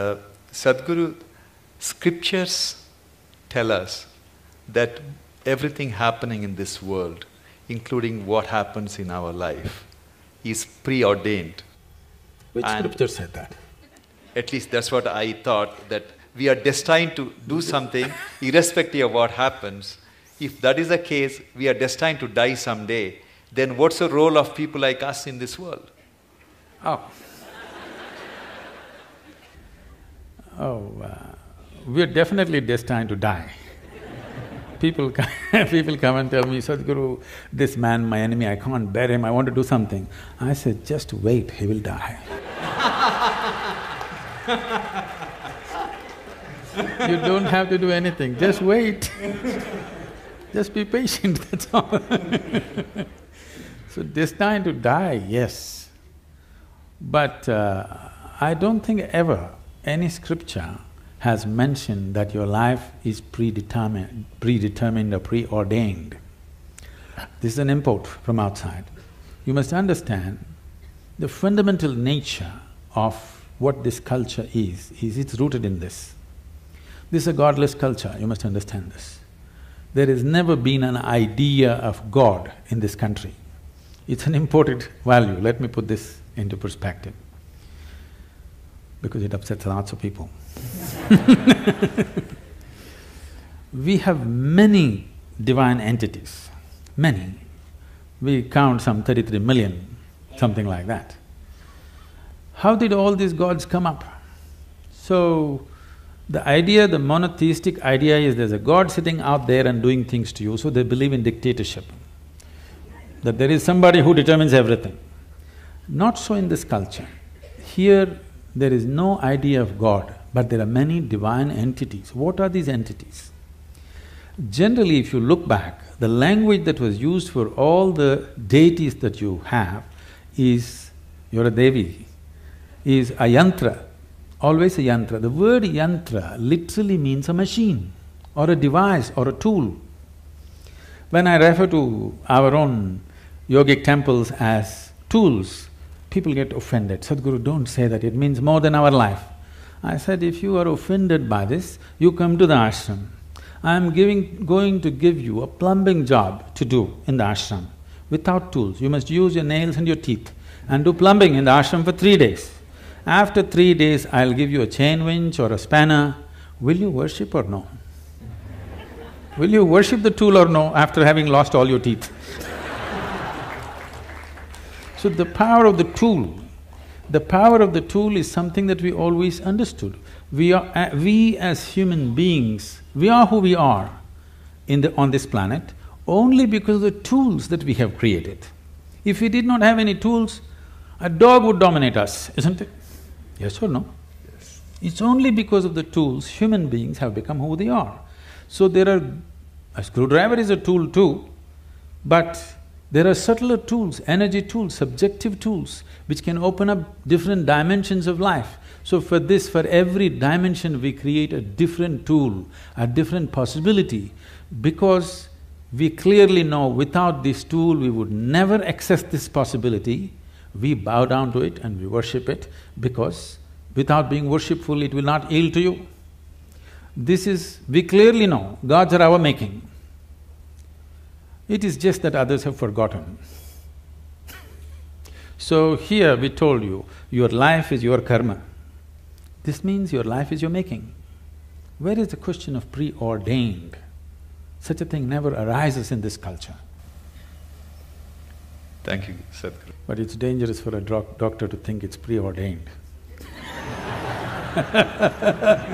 Uh, Sadhguru, scriptures tell us that everything happening in this world, including what happens in our life, is preordained. Which And- scripture said that? At least that's what I thought, that we are destined to do something irrespective of what happens. If that is the case, we are destined to die someday, then what's the role of people like us in this world? Oh. Oh, uh, we are definitely destined to die. People people come and tell me, Sadhguru, this man, my enemy, I can't bear him, I want to do something. I said, just wait, he will die. you don't have to do anything, just wait. just be patient, that's all. so destined to die, yes. But uh, I don't think ever any scripture has mentioned that your life is predetermined, predetermined or preordained. This is an import from outside. You must understand the fundamental nature of what this culture is, is it's rooted in this. This is a godless culture, you must understand this. There has never been an idea of God in this country. It's an imported value, let me put this into perspective, because it upsets lots of people. we have many divine entities, many. We count some thirty-three million, something like that. How did all these gods come up? So, the idea, the monotheistic idea is there's a god sitting out there and doing things to you, so they believe in dictatorship. That there is somebody who determines everything. Not so in this culture. Here, there is no idea of God, but there are many divine entities. What are these entities? Generally, if you look back, the language that was used for all the deities that you have is, you're a Devi, is a yantra, always a yantra. The word yantra literally means a machine or a device or a tool. When I refer to our own yogic temples as tools, people get offended. Sadhguru, don't say that, it means more than our life. I said, if you are offended by this, you come to the ashram. I am giving… going to give you a plumbing job to do in the ashram without tools. You must use your nails and your teeth and do plumbing in the ashram for three days. After three days, I'll give you a chain winch or a spanner. Will you worship or no? Will you worship the tool or no after having lost all your teeth? So the power of the tool, the power of the tool is something that we always understood. We are… uh, we as human beings, we are who we are in the… on this planet only because of the tools that we have created. If we did not have any tools, a dog would dominate us, isn't it? Yes or no? Yes. It's only because of the tools human beings have become who they are. So there are… a screwdriver is a tool too, but there are subtler tools, energy tools, subjective tools, which can open up different dimensions of life. So for this, for every dimension we create a different tool, a different possibility, because we clearly know without this tool we would never access this possibility, we bow down to it and we worship it because without being worshipful it will not yield to you. This is… we clearly know gods are our making. It is just that others have forgotten. So here we told you, your life is your karma. This means your life is your making. Where is the question of preordained? Such a thing never arises in this culture. Thank you, Sadhguru. But it's dangerous for a doc- doctor to think it's preordained.